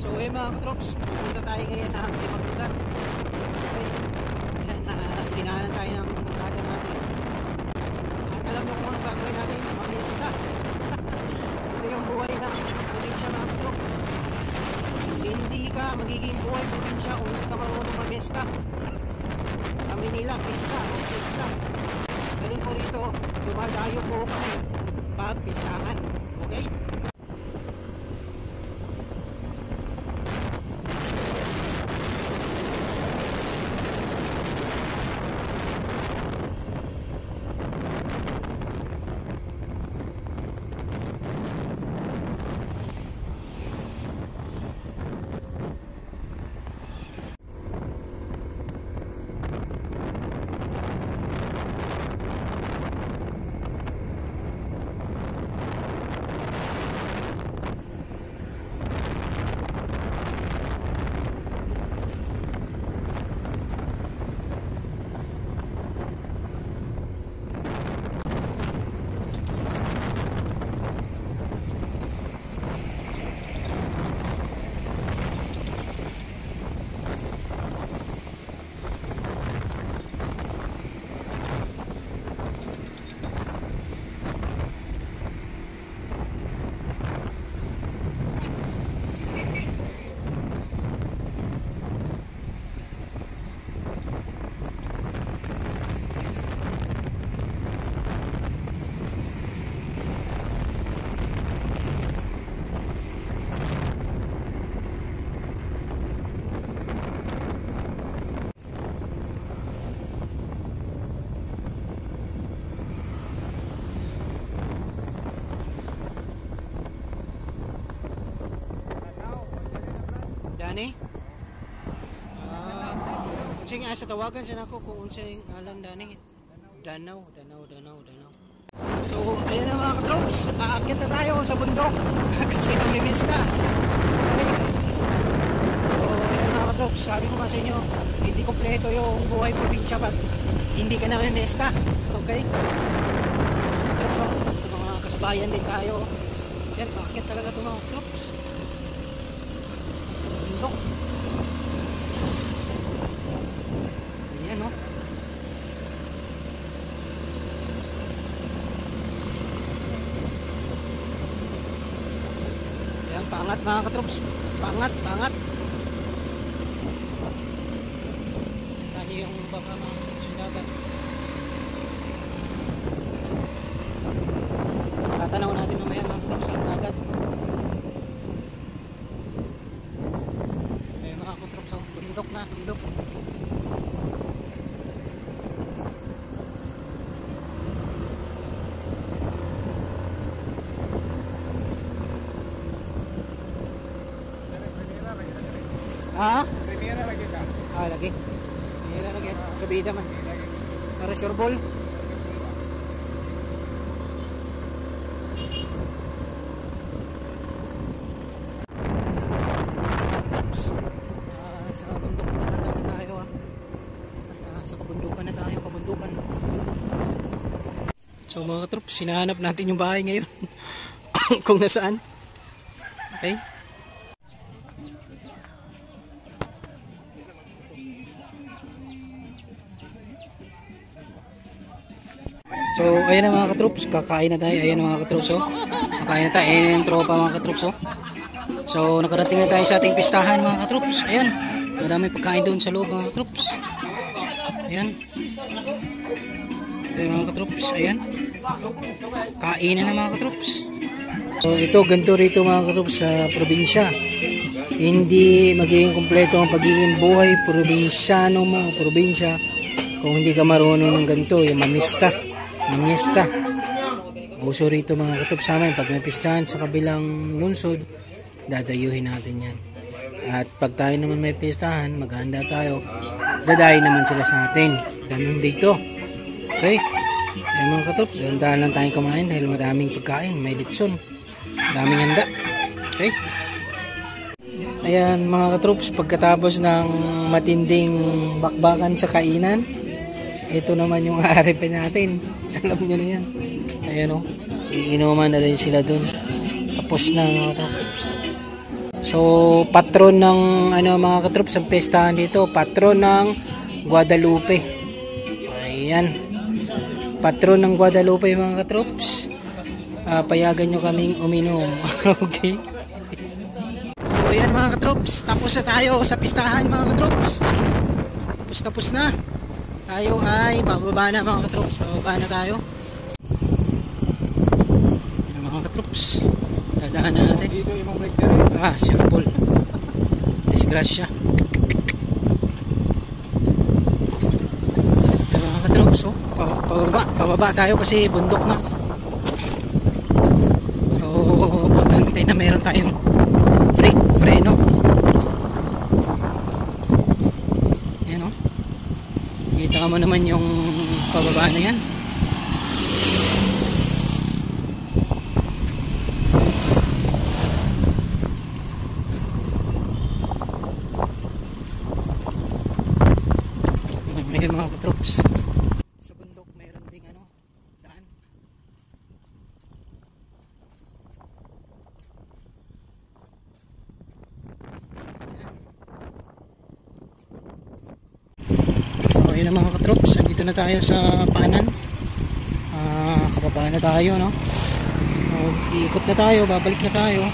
So eh mga katrops, pupunta tayo ngayon ng ibang lugar. Okay. Ayan, uh, tinahanan tayo ng barkada natin. At alam mo kung ano gagawin natin, mamista. Ito yung buhay ng probinsya mga katrops. Hindi ka magiging buhay probinsya kung hindi ka marunong mamista. Sa Manila, pista, pista. Ganun po rito, dumadayo po kami pag pistahan. Okay? Dani? Ah, uh, nga sa tawagan siya nako kung unsay ngalan Dani. Danaw, Danaw, Danaw, Danaw. So, ayun na mga katrops, aakyat na tayo sa bundok kasi namimiss na. Katrops, sabi ko nga sa inyo, hindi kompleto yung buhay probinsya pag hindi ka namimiss na. Okay? So, mga kasbayan din tayo. Yan, aakyat talaga ito mga katrops. Bundok. Ayan o. Oh. Ayan, pangat mga katrops. Pangat, pangat. Tayo yung baka mga katrops yung dagat. Tatanaw natin mamaya mga katrops ang dagat. Ayan mga katrops, oh. bundok na, bundok. Ah? Primera lagi ka. Ah, lagi. Na lagi. Subida man. Para sure ball. Ah, ah. Ah. So mga katrops, sinahanap natin yung bahay ngayon. Kung nasaan. Okay? So, ayan na mga katroops, kakain na tayo. Ayan na mga katroops, oh. Kakain na tayo. Ayan yung tropa mga katroops, oh. So, nakarating na tayo sa ating pistahan mga katroops. Ayan. Maraming pagkain doon sa loob mga katroops. Ayan. Ayan mga katroops, ayan. Kainan na mga katroops. So, ito, ganito rito mga katroops sa probinsya. Hindi magiging kumpleto ang pagiging buhay probinsyano mga probinsya kung hindi ka marunong ng ganito, yung mamista. Mamista. Uso rito mga katop sa amin, pag may pistahan sa kabilang lungsod, dadayuhin natin yan. At pag tayo naman may pistahan, maghanda tayo, dadayin naman sila sa atin. Ganun dito. Okay? Ayan mga katop, dandahan lang tayong kumain dahil maraming pagkain, may litson. Maraming handa. Okay? Ayan mga katroops, pagkatapos ng matinding bakbakan sa kainan, ito naman yung haripin natin. Alam nyo na yan. Ayan o. Oh. Iinuman na rin sila dun. Tapos na mga. So patron ng ano mga katroops ang pestahan dito, patron ng Guadalupe. Ayan. Patron ng Guadalupe mga katroops. Ah, payagan nyo kaming uminom. okay. So, ayan mga katroops, tapos na tayo sa pistahan mga katroops. Tapos tapos na. Tayo ay bababa na mga katroops, bababa na tayo. Ayan, mga katroops, dadaan na natin. Dito yung mga break na Ah, sure Paul. Disgrasya. Ayan, mga katroops, oh. Pa- Pababa, pababa tayo kasi bundok na. So, pagkantay na meron tayong brake, preno. Ayan, oh. Kita mo naman yung pababa na yan. May mga katroops. Sa bundok mayroon ding ano, daan. Okay na mga katroops, andito na tayo sa paanan. Ah, kababa na tayo, no? So, iikot na tayo, babalik na tayo.